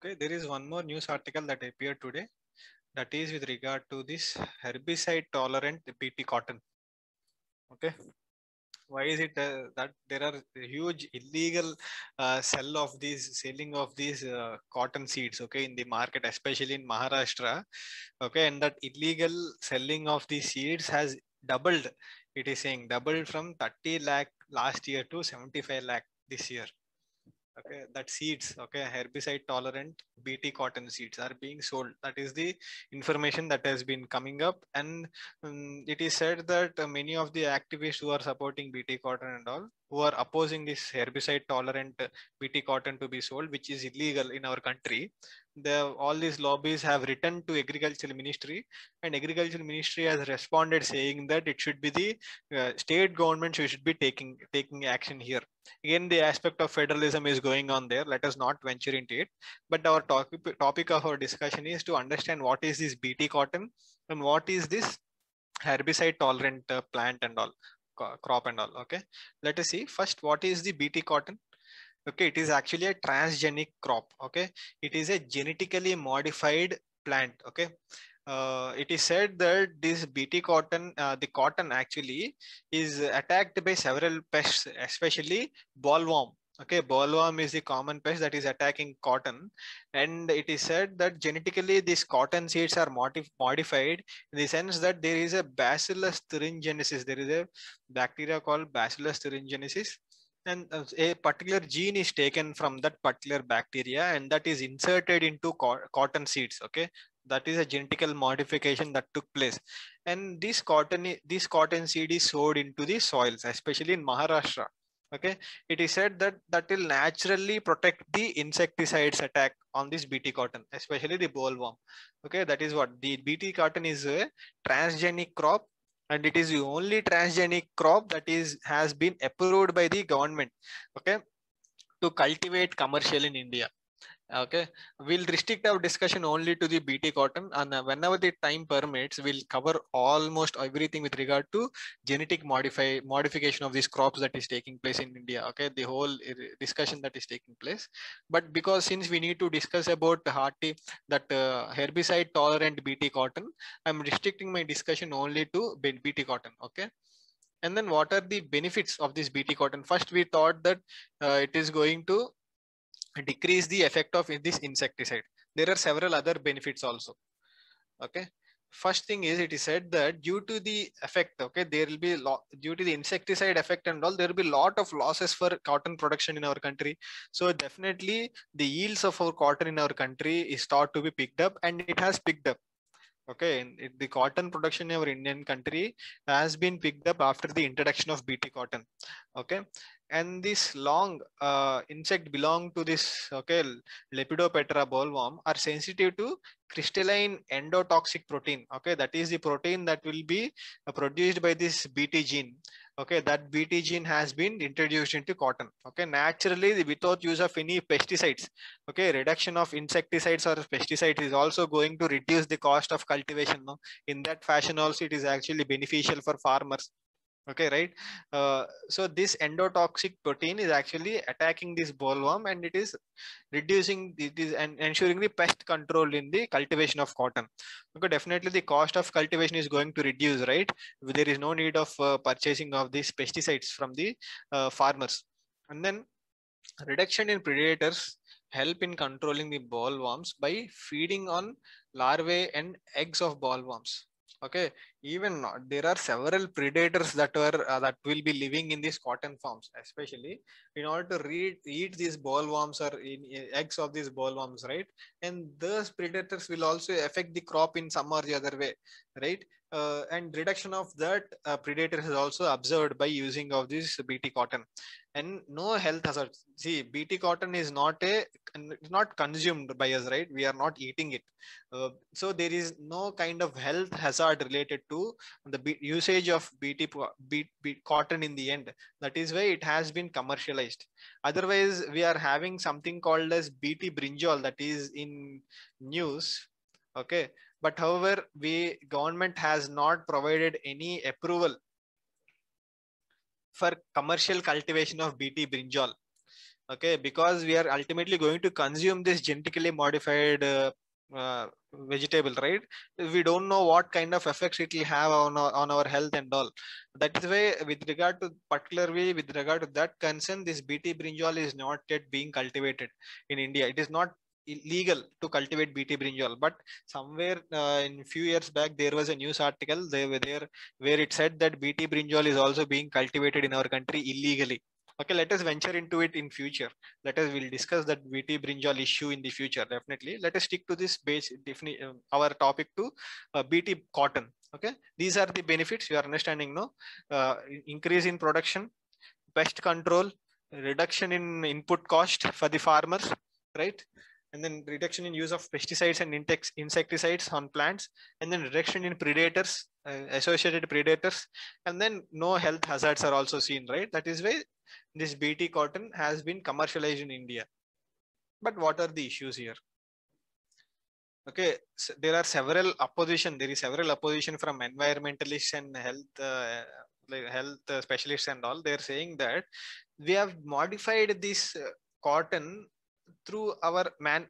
Okay, there is one more news article that appeared today. That is with regard to this herbicide tolerant BT cotton. Okay, why is it uh, that there are huge illegal uh, sell of these selling of these uh, cotton seeds okay in the market especially in maharashtra. Okay and that illegal selling of these seeds has doubled it is saying doubled from 30 lakh last year to 75 lakh this year okay that seeds okay herbicide tolerant bt cotton seeds are being sold. That is the information that has been coming up. And um, it is said that uh, many of the activists who are supporting bt cotton and all who are opposing this herbicide tolerant bt cotton to be sold which is illegal in our country. The all these lobbies have written to agricultural ministry and agricultural ministry has responded saying that it should be the uh, state government who should be taking taking action here. Again the aspect of federalism is going on there. Let us not venture into it. But our topic topic of our discussion is to understand what is this bt cotton and what is this herbicide tolerant uh, plant and all crop and all okay? Let us see. First what is the bt cotton? Okay it is actually a transgenic crop okay? It is a genetically modified plant okay? Uh, it is said that this bt cotton uh, the cotton actually is attacked by several pests especially bollworm okay bollworm is the common pest that is attacking cotton. And it is said that genetically these cotton seeds are modif modified in the sense that there is a bacillus thuringiensis. There is a bacteria called bacillus thuringiensis. And uh, a particular gene is taken from that particular bacteria and that is inserted into co cotton seeds. Okay that is a genetical modification that took place. And this cotton this cotton seed is sowed into the soils especially in maharashtra okay? It is said that that will naturally protect the insecticides attack on this bt cotton especially the bollworm. Okay? That is what the bt cotton is a transgenic crop and it is the only transgenic crop that is has been approved by the government. Okay? To cultivate commercial in india okay. We'll restrict our discussion only to the bt cotton and whenever the time permits we'll cover almost everything with regard to genetic modify modification of these crops that is taking place in india. Okay. The whole discussion that is taking place. But because since we need to discuss about hearty that uh, herbicide tolerant bt cotton i'm restricting my discussion only to bt cotton. Okay. And then what are the benefits of this bt cotton? First we thought that uh, it is going to decrease the effect of this insecticide. There are several other benefits also. Okay. First thing is it is said that due to the effect, okay, there will be lot due to the insecticide effect and all, there will be a lot of losses for cotton production in our country. So definitely the yields of our cotton in our country is thought to be picked up and it has picked up okay the cotton production in our indian country has been picked up after the introduction of bt cotton okay and this long uh, insect belong to this okay lepidoptera bollworm are sensitive to crystalline endotoxic protein okay? That is the protein that will be uh, produced by this bt gene okay? That bt gene has been introduced into cotton okay? Naturally without use of any pesticides okay? Reduction of insecticides or pesticides is also going to reduce the cost of cultivation no? in that fashion also it is actually beneficial for farmers okay right? Uh, so this endotoxic protein is actually attacking this bollworm and it is reducing this and ensuring the pest control in the cultivation of cotton. Okay definitely the cost of cultivation is going to reduce right? There is no need of uh, purchasing of these pesticides from the uh, farmers. And then reduction in predators help in controlling the bollworms by feeding on larvae and eggs of bollworms okay even there are several predators that were uh, that will be living in these cotton farms especially in order to read, eat these bollworms or in, in eggs of these bollworms right? And those predators will also affect the crop in some or the other way right uh, and reduction of that uh, predator is also observed by using of this bt cotton. And no health hazard. See bt cotton is not a not consumed by us right? We are not eating it. Uh, so there is no kind of health hazard related to the usage of bt, BT cotton in the end. That is why it has been commercialized. Otherwise we are having something called as bt brinjal that is in news. Okay but however we government has not provided any approval for commercial cultivation of bt brinjal. Okay because we are ultimately going to consume this genetically modified uh, uh, vegetable right? We don't know what kind of effects it will have on our, on our health and all. That is why with regard to particularly with regard to that concern this bt brinjal is not yet being cultivated in india. It is not illegal to cultivate bt brinjal. But somewhere uh, in few years back there was a news article there where it said that bt brinjal is also being cultivated in our country illegally. Okay let us venture into it in future. Let us we'll discuss that bt brinjal issue in the future definitely. Let us stick to this base definitely uh, our topic to uh, bt cotton. Okay these are the benefits you are understanding no? Uh, increase in production pest control reduction in input cost for the farmers right and then reduction in use of pesticides and insecticides on plants and then reduction in predators uh, associated predators and then no health hazards are also seen right? That is why this bt cotton has been commercialized in india. But what are the issues here? Okay so there are several opposition there is several opposition from environmentalists and health uh, health specialists and all. They're saying that we have modified this uh, cotton through our man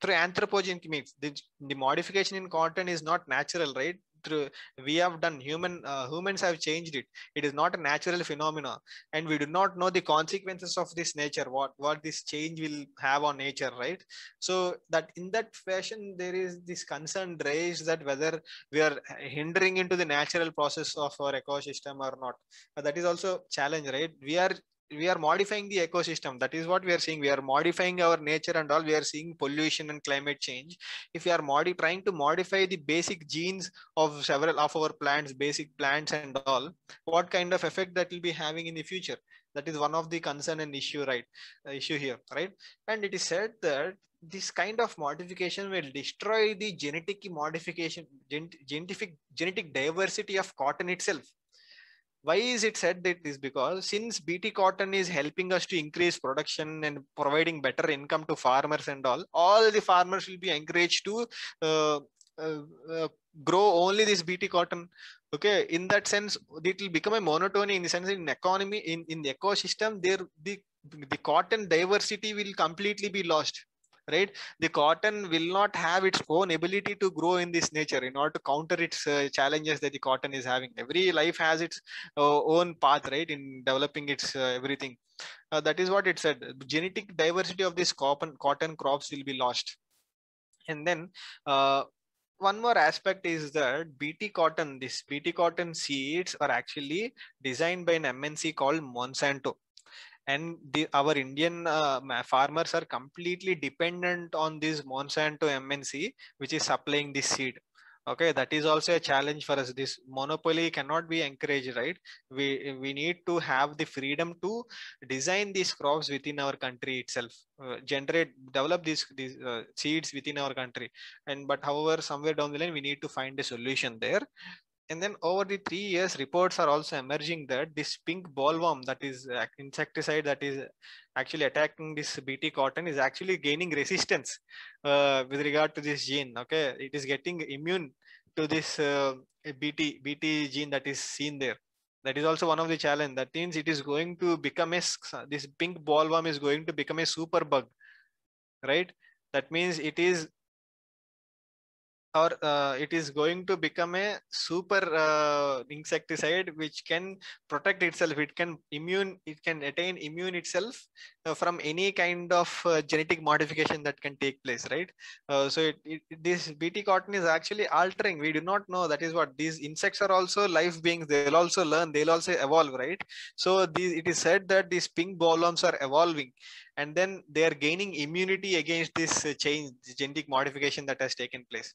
through anthropogenic means the, the modification in cotton is not natural right? Through we have done human uh, humans have changed it. It is not a natural phenomena. And we do not know the consequences of this nature what what this change will have on nature right? So that in that fashion there is this concern raised that whether we are hindering into the natural process of our ecosystem or not. But that is also challenge right? We are we are modifying the ecosystem. That is what we are seeing. We are modifying our nature and all. We are seeing pollution and climate change. If we are modi- trying to modify the basic genes of several of our plants basic plants and all what kind of effect that will be having in the future? That is one of the concern and issue right uh, issue here right? And it is said that this kind of modification will destroy the genetic modification gen- genetic genetic diversity of cotton itself why is it said that is because since bt cotton is helping us to increase production and providing better income to farmers and all all the farmers will be encouraged to uh, uh, uh, grow only this bt cotton. Okay? In that sense it will become a monotony in the sense in economy in, in the ecosystem there the the cotton diversity will completely be lost right? The cotton will not have its own ability to grow in this nature in order to counter its uh, challenges that the cotton is having. Every life has its uh, own path right in developing its uh, everything. Uh, that is what it said. Genetic diversity of this cotton cotton crops will be lost. And then uh, one more aspect is that bt cotton. This bt cotton seeds are actually designed by an mnc called monsanto and the, our Indian uh, farmers are completely dependent on this Monsanto MNC, which is supplying this seed. Okay, that is also a challenge for us. This monopoly cannot be encouraged, right? We we need to have the freedom to design these crops within our country itself, uh, generate, develop these these uh, seeds within our country. And but however, somewhere down the line, we need to find a solution there and then over the three years reports are also emerging that this pink bollworm that is insecticide that is actually attacking this bt cotton is actually gaining resistance uh, with regard to this gene okay? It is getting immune to this uh, bt bt gene that is seen there. That is also one of the challenge. That means it is going to become a this pink bollworm is going to become a super bug right? That means it is or uh, it is going to become a super uh, insecticide which can protect itself. It can immune it can attain immune itself uh, from any kind of uh, genetic modification that can take place right? Uh, so it, it, this bt cotton is actually altering. We do not know that is what. These insects are also life beings. They'll also learn. They'll also evolve right? So these, it is said that these pink bollworms are evolving and then they are gaining immunity against this uh, change genetic modification that has taken place.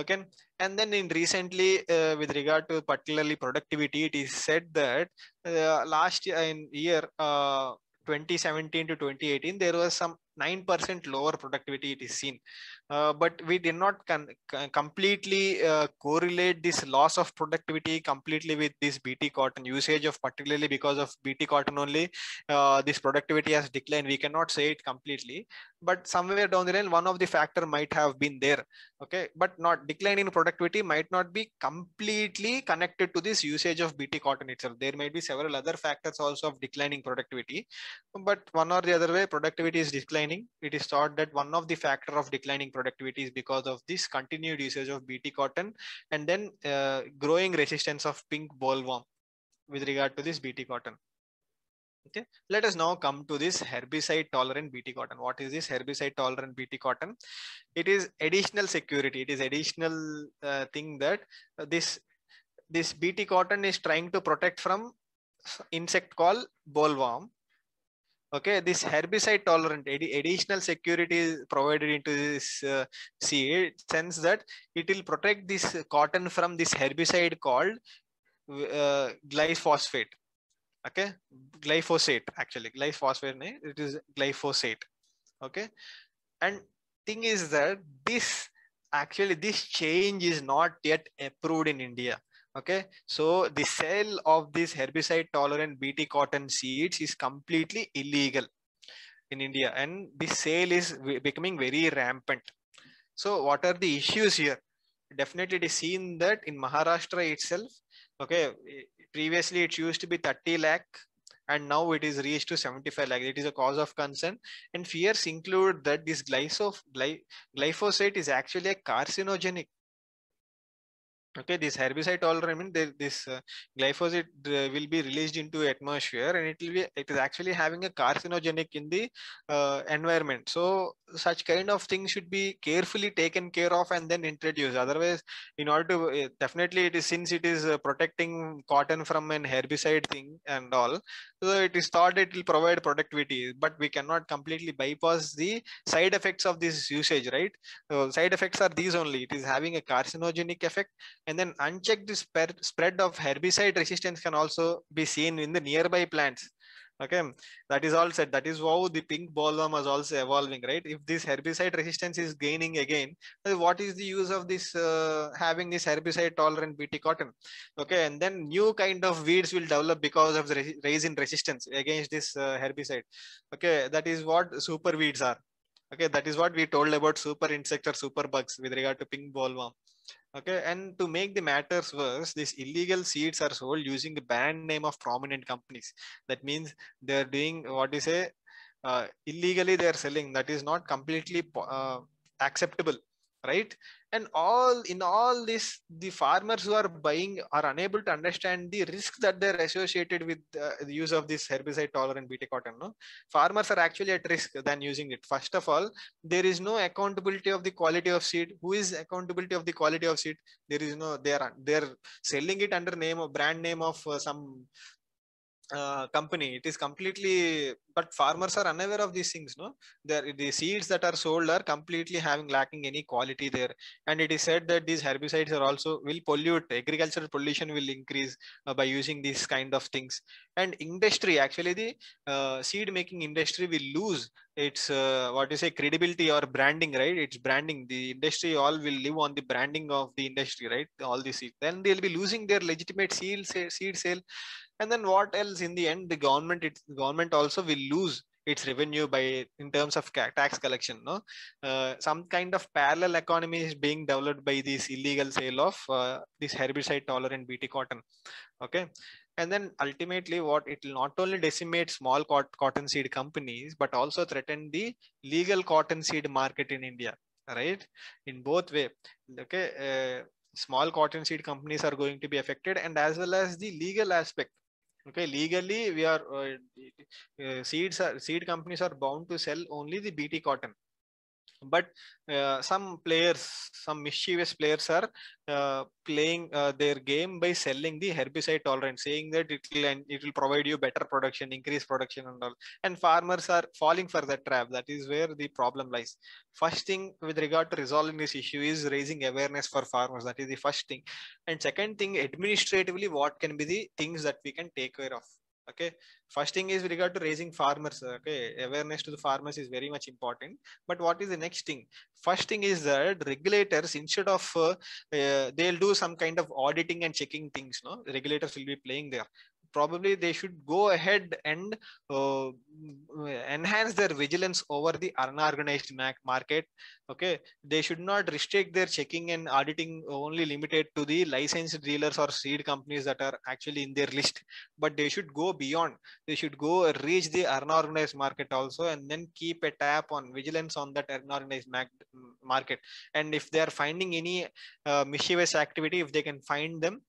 Okay? And then in recently uh, with regard to particularly productivity it is said that uh, last year in year uh, 2017 to 2018 there was some 9% lower productivity it is seen. Uh, but we did not completely uh, correlate this loss of productivity completely with this BT cotton usage of particularly because of BT cotton only, uh, this productivity has declined. We cannot say it completely, but somewhere down the line, one of the factor might have been there. Okay, but not decline in productivity might not be completely connected to this usage of BT cotton itself. There might be several other factors also of declining productivity, but one or the other way, productivity is declining. It is thought that one of the factor of declining productivity is because of this continued usage of BT cotton and then uh, growing resistance of pink bollworm with regard to this BT cotton. Okay, let us now come to this herbicide tolerant BT cotton. What is this herbicide tolerant BT cotton? It is additional security. It is additional uh, thing that this this BT cotton is trying to protect from insect called bollworm okay this herbicide tolerant additional security provided into this uh, seed sense that it will protect this cotton from this herbicide called uh, glyphosate. Okay glyphosate actually. Glyphosate it is glyphosate. Okay and thing is that this actually this change is not yet approved in india okay so the sale of this herbicide tolerant bt cotton seeds is completely illegal in india and the sale is becoming very rampant. So what are the issues here? Definitely it is seen that in maharashtra itself okay previously it used to be 30 lakh and now it is reached to 75 lakh. It is a cause of concern and fears include that this glyphosate is actually a carcinogenic okay this herbicide tolerant I mean this uh, glyphosate uh, will be released into atmosphere and it will be it is actually having a carcinogenic in the uh, environment. So such kind of things should be carefully taken care of and then introduced. Otherwise in order to uh, definitely it is since it is uh, protecting cotton from an herbicide thing and all so it is thought it will provide productivity but we cannot completely bypass the side effects of this usage right? So side effects are these only. It is having a carcinogenic effect and then unchecked spread of herbicide resistance can also be seen in the nearby plants. Okay that is all said. That is how the pink bollworm was also evolving right? If this herbicide resistance is gaining again what is the use of this uh, having this herbicide tolerant bt cotton? Okay and then new kind of weeds will develop because of the in resistance against this uh, herbicide. Okay that is what super weeds are. Okay that is what we told about super insect or super bugs with regard to pink bollworm Okay, and to make the matters worse, these illegal seeds are sold using the brand name of prominent companies. That means they're doing what you say uh, illegally. They're selling. That is not completely uh, acceptable right? And all in all this the farmers who are buying are unable to understand the risk that they're associated with uh, the use of this herbicide tolerant bt cotton no? Farmers are actually at risk than using it. First of all there is no accountability of the quality of seed. Who is accountability of the quality of seed? There is no they are they're selling it under name of brand name of uh, some uh, company. It is completely but farmers are unaware of these things no? There the seeds that are sold are completely having lacking any quality there. And it is said that these herbicides are also will pollute agricultural pollution will increase uh, by using these kind of things and industry actually the uh, seed making industry will lose its uh, what you say credibility or branding right? It's branding. The industry all will live on the branding of the industry right? All the seed. Then they'll be losing their legitimate seed seed sale. And then what else in the end? The government it government also will lose its revenue by in terms of tax collection no? Uh, some kind of parallel economy is being developed by this illegal sale of uh, this herbicide tolerant bt cotton. Okay and then ultimately what it will not only decimate small cotton seed companies but also threaten the legal cotton seed market in india right? In both way. Okay uh, small cotton seed companies are going to be affected and as well as the legal aspect. Okay legally we are uh, uh, seeds are seed companies are bound to sell only the bt cotton but uh, some players some mischievous players are uh, playing uh, their game by selling the herbicide tolerant saying that it will and it will provide you better production increase production and all. And farmers are falling for that trap. That is where the problem lies. First thing with regard to resolving this issue is raising awareness for farmers. That is the first thing. And second thing administratively what can be the things that we can take care of okay. First thing is with regard to raising farmers okay. Awareness to the farmers is very much important. But what is the next thing? First thing is that regulators instead of uh, uh, they'll do some kind of auditing and checking things no? Regulators will be playing there probably they should go ahead and uh, enhance their vigilance over the unorganized market okay? They should not restrict their checking and auditing only limited to the licensed dealers or seed companies that are actually in their list but they should go beyond. They should go reach the unorganized market also and then keep a tap on vigilance on that unorganized market. And if they are finding any uh, mischievous activity if they can find them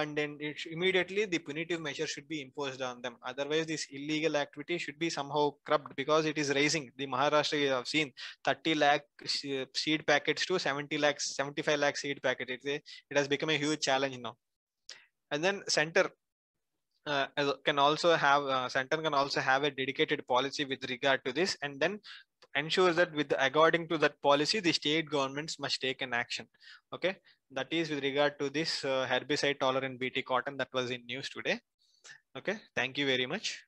and then it immediately the punitive measure should be imposed on them. Otherwise, this illegal activity should be somehow curbed because it is raising. The Maharashtra you have seen 30 lakh seed packets to 70 lakhs, 75 lakh seed packet. It, it has become a huge challenge now. And then center uh, can also have uh, center can also have a dedicated policy with regard to this and then ensures that with according to that policy the state governments must take an action. Okay? That is with regard to this uh, herbicide tolerant bt cotton that was in news today. Okay? Thank you very much